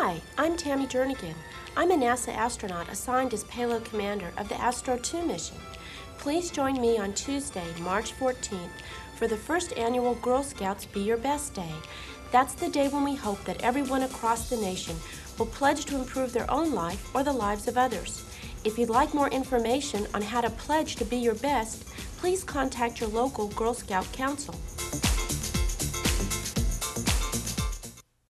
Hi, I'm Tammy Jernigan. I'm a NASA astronaut assigned as payload commander of the Astro 2 mission. Please join me on Tuesday, March 14th, for the first annual Girl Scouts Be Your Best Day. That's the day when we hope that everyone across the nation will pledge to improve their own life or the lives of others. If you'd like more information on how to pledge to be your best, please contact your local Girl Scout Council.